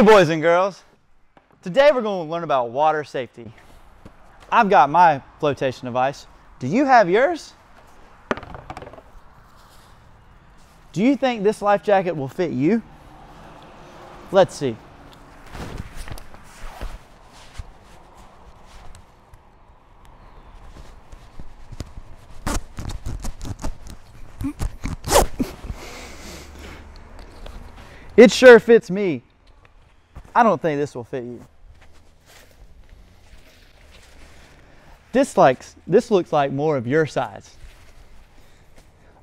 Hey boys and girls, today we're going to learn about water safety. I've got my flotation device. Do you have yours? Do you think this life jacket will fit you? Let's see. It sure fits me. I don't think this will fit you. This, likes, this looks like more of your size.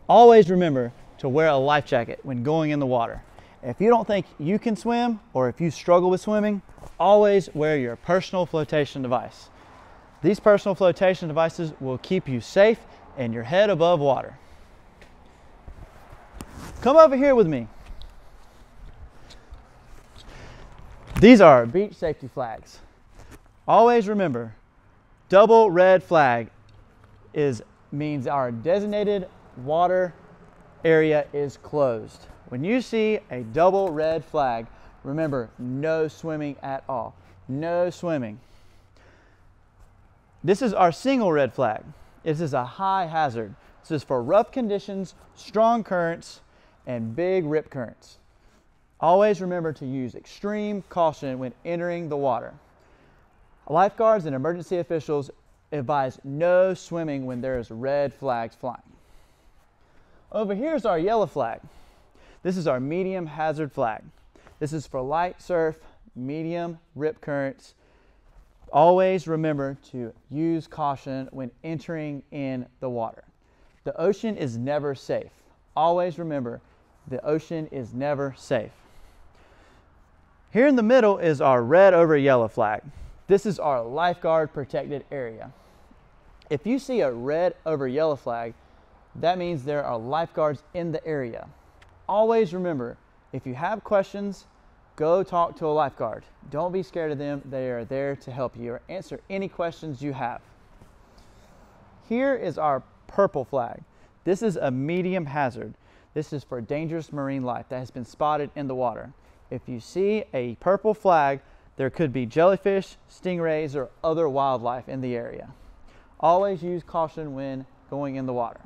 Always remember to wear a life jacket when going in the water. If you don't think you can swim or if you struggle with swimming, always wear your personal flotation device. These personal flotation devices will keep you safe and your head above water. Come over here with me. These are beach safety flags. Always remember, double red flag is means our designated water area is closed. When you see a double red flag, remember no swimming at all. No swimming. This is our single red flag. This is a high hazard. This is for rough conditions, strong currents, and big rip currents. Always remember to use extreme caution when entering the water. Lifeguards and emergency officials advise no swimming when there is red flags flying. Over here is our yellow flag. This is our medium hazard flag. This is for light surf, medium rip currents. Always remember to use caution when entering in the water. The ocean is never safe. Always remember, the ocean is never safe. Here in the middle is our red over yellow flag. This is our lifeguard protected area. If you see a red over yellow flag, that means there are lifeguards in the area. Always remember, if you have questions, go talk to a lifeguard. Don't be scared of them. They are there to help you or answer any questions you have. Here is our purple flag. This is a medium hazard. This is for dangerous marine life that has been spotted in the water. If you see a purple flag, there could be jellyfish, stingrays, or other wildlife in the area. Always use caution when going in the water.